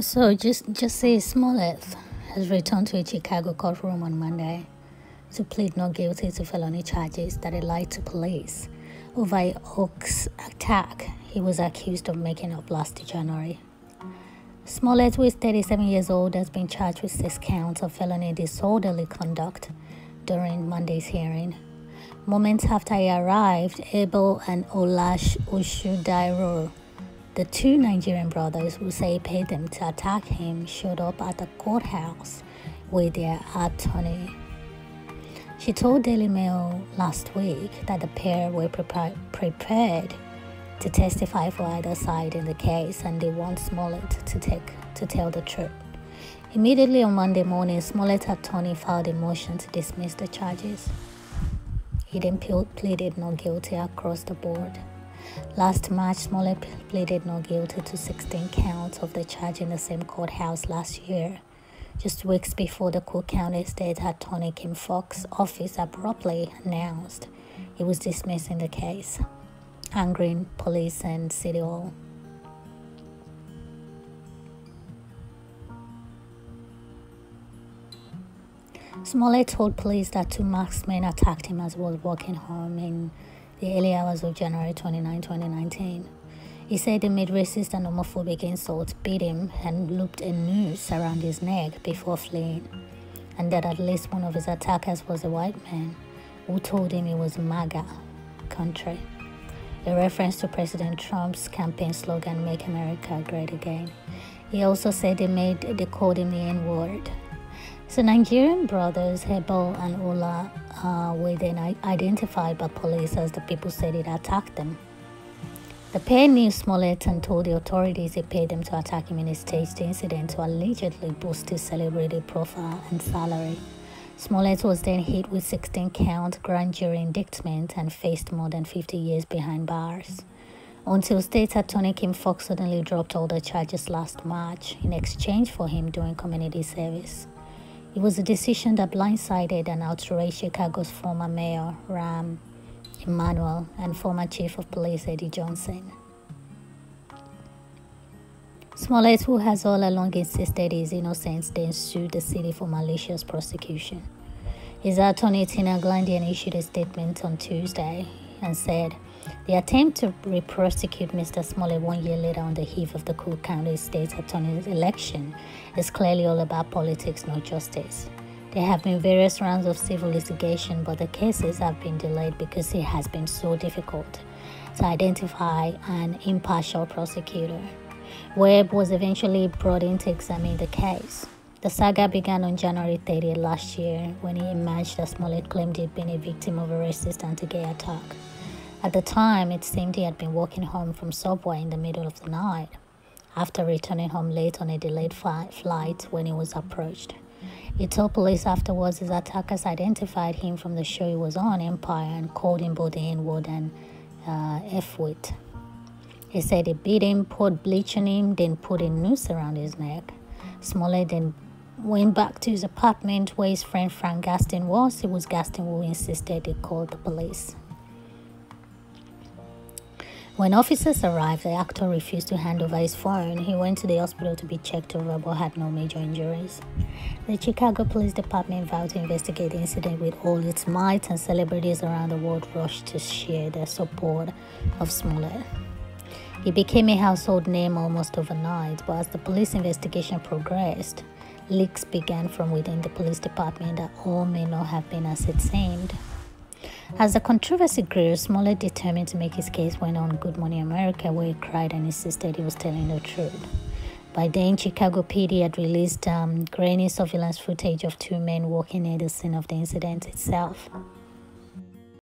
So, just Jussie Smollett has returned to a Chicago courtroom on Monday to plead not guilty to felony charges that he lied to police over a hoax attack he was accused of making up last January. Smollett, who is 37 years old, has been charged with six counts of felony disorderly conduct during Monday's hearing. Moments after he arrived, Abel and Olash Osundairo the two Nigerian brothers who say paid them to attack him showed up at the courthouse with their attorney. She told Daily Mail last week that the pair were prepared to testify for either side in the case and they want Smollett to take to tell the truth. Immediately on Monday morning, Smollett's attorney filed a motion to dismiss the charges. He then pleaded not guilty across the board. Last March, Smollett pleaded not guilty to 16 counts of the charge in the same courthouse last year, just weeks before the Cook County State Attorney Kim Foxx's office abruptly announced he was dismissing the case, angering police and City Hall. Smollett told police that two masked men attacked him as he was walking home in the early hours of January 29, 2019. He said they made racist and homophobic insults, beat him, and looped a noose around his neck before fleeing, and that at least one of his attackers was a white man who told him he was MAGA country, a reference to President Trump's campaign slogan, Make America Great Again. He also said they made they called him the N-word so Nigerian brothers Abel and Ola uh, were then identified by police as the people said it attacked them. The pair knew Smollett and told the authorities it paid them to attack him in a staged incident to allegedly boost his celebrity profile and salary. Smollett was then hit with 16 count grand jury indictment and faced more than 50 years behind bars. Until State Attorney Kim Foxx suddenly dropped all the charges last March in exchange for him doing community service. It was a decision that blindsided and outraged Chicago's former mayor, Rahm Emanuel, and former chief of police, Eddie Johnson. Smollett, who has all along insisted his innocence, then sued the city for malicious prosecution. His attorney, Tina Glandian, issued a statement on Tuesday and said, the attempt to re-prosecute Mr. Smollett one year later on the eve of the Cook County State Attorney's election is clearly all about politics, not justice. There have been various rounds of civil litigation, but the cases have been delayed because it has been so difficult to identify an impartial prosecutor. Webb was eventually brought in to examine the case. The saga began on January 30th last year when he emerged that Smollett claimed he'd been a victim of a racist anti-gay attack. At the time, it seemed he had been walking home from Subway in the middle of the night, after returning home late on a delayed flight when he was approached. He told police afterwards his attackers identified him from the show he was on, Empire, and called him both the N-word and uh, F-word. He said he beat him, poured bleach on him, then put a noose around his neck. Smollett then went back to his apartment where his friend Frank Gatson was. It was Gatson who insisted he called the police. When officers arrived, the actor refused to hand over his phone. He went to the hospital to be checked over but had no major injuries. The Chicago Police Department vowed to investigate the incident with all its might, and celebrities around the world rushed to share their support of Smollett. He became a household name almost overnight, but as the police investigation progressed, leaks began from within the police department that all may not have been as it seemed. As the controversy grew, Smollett determined to make his case went on Good Morning America, where he cried and insisted he was telling the truth. By then, Chicago PD had released um, grainy surveillance footage of two men walking near the scene of the incident itself.